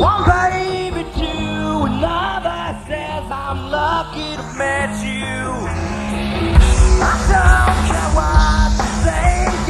One baby to another says I'm lucky to met you. I don't care what you say.